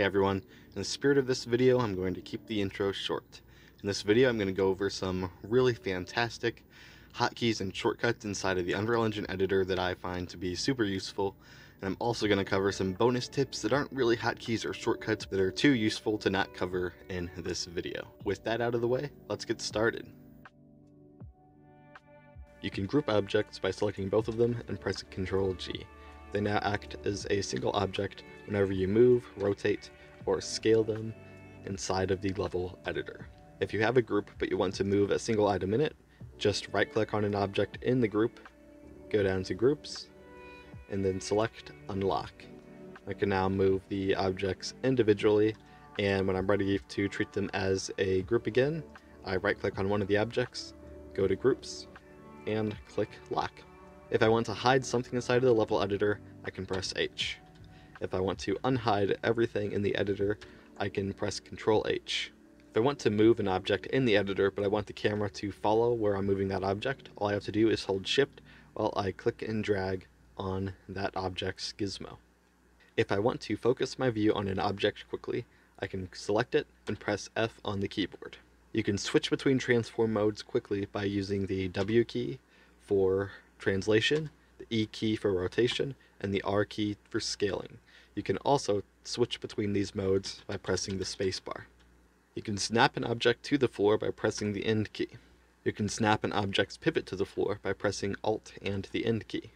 Hey everyone, in the spirit of this video, I'm going to keep the intro short. In this video, I'm going to go over some really fantastic hotkeys and shortcuts inside of the Unreal Engine editor that I find to be super useful, and I'm also going to cover some bonus tips that aren't really hotkeys or shortcuts that are too useful to not cover in this video. With that out of the way, let's get started. You can group objects by selecting both of them and pressing Ctrl G. They now act as a single object whenever you move, rotate, or scale them inside of the level editor. If you have a group but you want to move a single item in it, just right click on an object in the group, go down to groups, and then select unlock. I can now move the objects individually and when I'm ready to treat them as a group again, I right click on one of the objects, go to groups, and click lock. If I want to hide something inside of the level editor, I can press H. If I want to unhide everything in the editor, I can press Ctrl H. If I want to move an object in the editor, but I want the camera to follow where I'm moving that object, all I have to do is hold shift while I click and drag on that object's gizmo. If I want to focus my view on an object quickly, I can select it and press F on the keyboard. You can switch between transform modes quickly by using the W key for translation, the E key for rotation, and the R key for scaling. You can also switch between these modes by pressing the spacebar. You can snap an object to the floor by pressing the End key. You can snap an object's pivot to the floor by pressing Alt and the End key.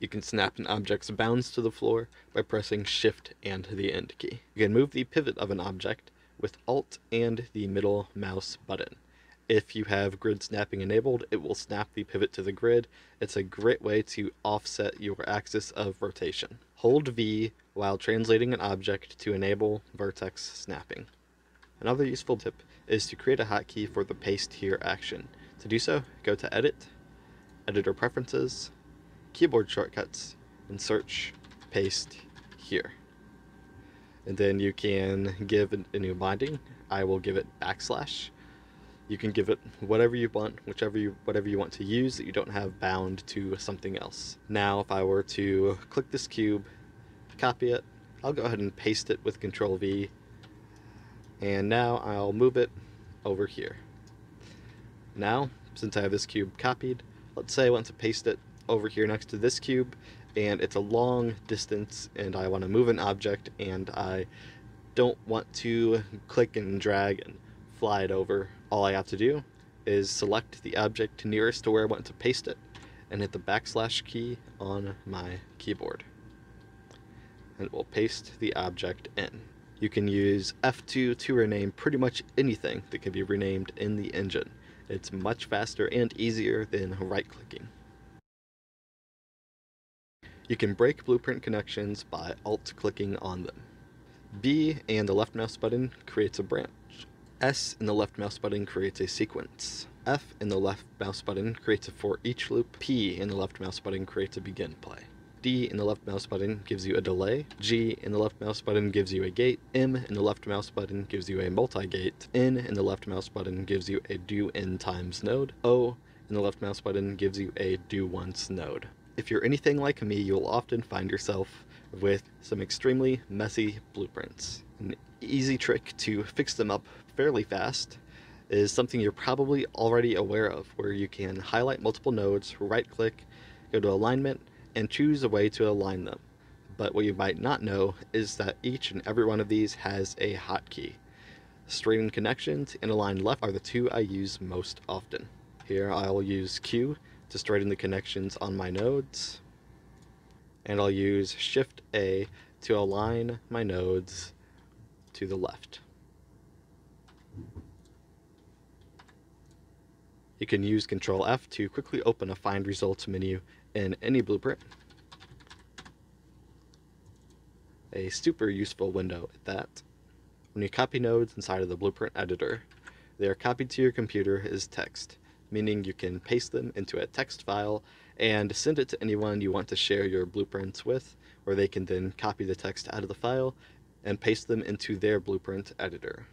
You can snap an object's bounds to the floor by pressing Shift and the End key. You can move the pivot of an object with Alt and the middle mouse button. If you have grid snapping enabled, it will snap the pivot to the grid. It's a great way to offset your axis of rotation. Hold V while translating an object to enable vertex snapping. Another useful tip is to create a hotkey for the paste here action. To do so, go to Edit, Editor Preferences, Keyboard Shortcuts, and search Paste here. And then you can give a new binding. I will give it backslash you can give it whatever you want, whichever you whatever you want to use that you don't have bound to something else. Now, if I were to click this cube, copy it, I'll go ahead and paste it with Control V, and now I'll move it over here. Now, since I have this cube copied, let's say I want to paste it over here next to this cube, and it's a long distance, and I want to move an object, and I don't want to click and drag and fly it over all I have to do is select the object nearest to where I want to paste it and hit the backslash key on my keyboard. And it will paste the object in. You can use F2 to rename pretty much anything that can be renamed in the engine. It's much faster and easier than right clicking. You can break blueprint connections by alt clicking on them. B and the left mouse button creates a branch. S in the left mouse button creates a sequence. F in the left mouse button creates a for each loop. P in the left mouse button creates a begin play. D in the left mouse button gives you a delay. G in the left mouse button gives you a gate. M in the left mouse button gives you a multi-gate. N in the left mouse button gives you a do n times node. O in the left mouse button gives you a do once node. If you're anything like me, you'll often find yourself with some extremely messy blueprints. An easy trick to fix them up fairly fast is something you're probably already aware of, where you can highlight multiple nodes, right click, go to alignment, and choose a way to align them. But what you might not know is that each and every one of these has a hotkey. Straighten connections and align left are the two I use most often. Here I'll use Q to straighten the connections on my nodes, and I'll use Shift A to align my nodes to the left. You can use Control F to quickly open a Find Results menu in any blueprint. A super useful window at that. When you copy nodes inside of the blueprint editor, they are copied to your computer as text, meaning you can paste them into a text file and send it to anyone you want to share your blueprints with, where they can then copy the text out of the file and paste them into their blueprint editor.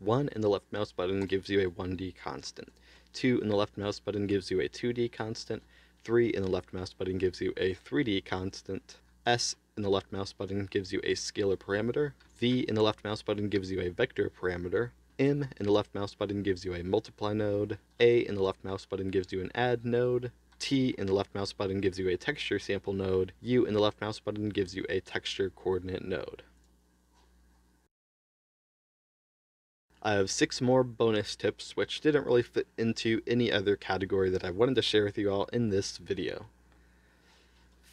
1 in the left mouse button gives you a 1D constant. 2 in the left mouse button gives you a 2D constant. 3 in the left mouse button gives you a 3D constant. S in the left mouse button gives you a scalar parameter, V in the left mouse button gives you a vector parameter, M in the left mouse button gives you a multiply node, A in the left mouse button gives you an add node, T in the left mouse button gives you a texture sample node, U in the left mouse button gives you a texture coordinate node. I have six more bonus tips which didn't really fit into any other category that I wanted to share with you all in this video.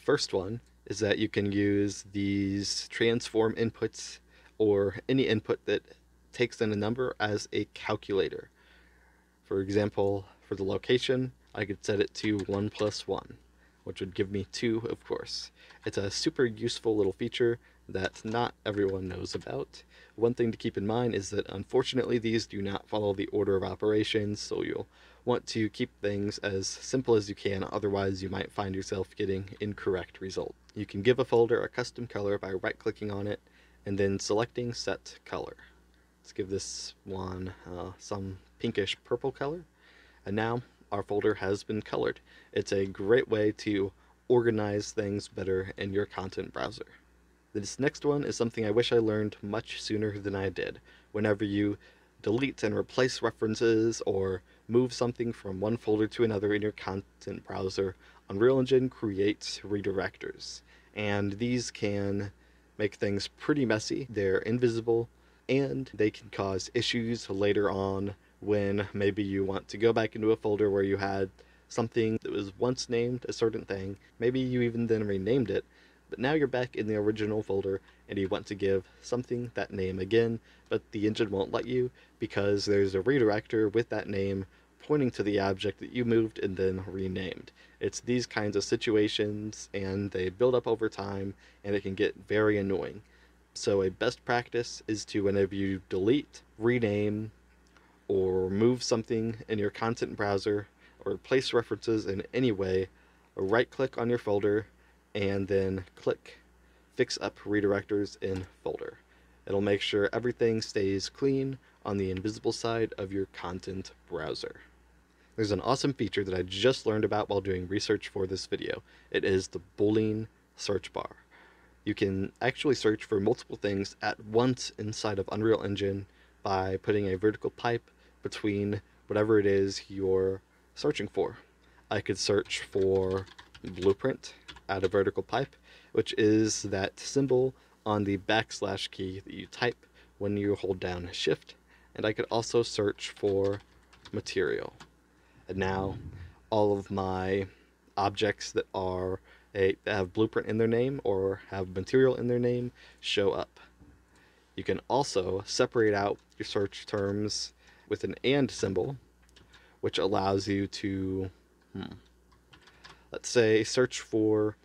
First one is that you can use these transform inputs or any input that takes in a number as a calculator. For example, for the location, I could set it to 1 plus 1, which would give me 2, of course. It's a super useful little feature that not everyone knows about. One thing to keep in mind is that unfortunately these do not follow the order of operations, so you'll want to keep things as simple as you can, otherwise you might find yourself getting incorrect results. You can give a folder a custom color by right-clicking on it and then selecting Set Color. Let's give this one uh, some pinkish purple color. And now our folder has been colored. It's a great way to organize things better in your content browser. This next one is something I wish I learned much sooner than I did. Whenever you delete and replace references or move something from one folder to another in your content browser, Unreal Engine creates redirectors. And these can make things pretty messy. They're invisible and they can cause issues later on when maybe you want to go back into a folder where you had something that was once named a certain thing. Maybe you even then renamed it, but now you're back in the original folder and you want to give something that name again, but the engine won't let you because there's a redirector with that name pointing to the object that you moved and then renamed. It's these kinds of situations and they build up over time and it can get very annoying. So a best practice is to whenever you delete, rename, or move something in your content browser or place references in any way, right click on your folder and then click Fix Up Redirectors in Folder. It'll make sure everything stays clean on the invisible side of your content browser. There's an awesome feature that I just learned about while doing research for this video. It is the Boolean search bar. You can actually search for multiple things at once inside of Unreal Engine by putting a vertical pipe between whatever it is you're searching for. I could search for blueprint at a vertical pipe, which is that symbol on the backslash key that you type when you hold down shift. And I could also search for material. And now all of my objects that are a, that have blueprint in their name or have material in their name show up. You can also separate out your search terms with an AND symbol, which allows you to hmm, let's say search for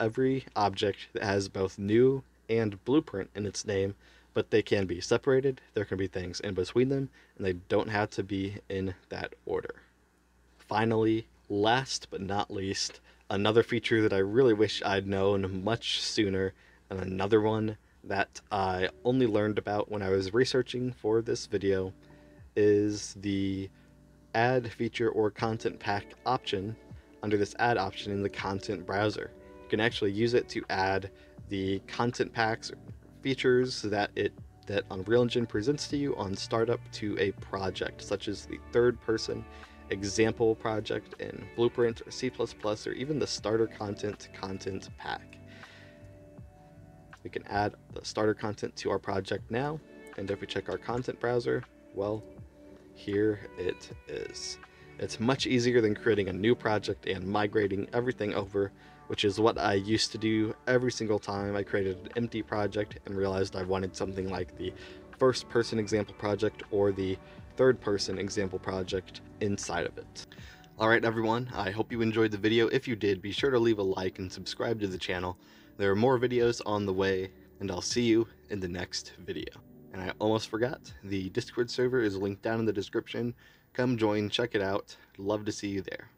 every object that has both new and blueprint in its name, but they can be separated, there can be things in between them, and they don't have to be in that order. Finally, last but not least, another feature that I really wish I'd known much sooner, and another one that I only learned about when I was researching for this video, is the add feature or content pack option under this add option in the content browser. You can actually use it to add the content packs or features that it that Unreal Engine presents to you on startup to a project, such as the third person example project in Blueprint or C++ or even the starter content content pack. We can add the starter content to our project now, and if we check our content browser, well, here it is. It's much easier than creating a new project and migrating everything over, which is what I used to do every single time I created an empty project and realized I wanted something like the first person example project or the third person example project inside of it. Alright everyone, I hope you enjoyed the video. If you did, be sure to leave a like and subscribe to the channel. There are more videos on the way, and I'll see you in the next video. And I almost forgot, the Discord server is linked down in the description Come join, check it out. Love to see you there.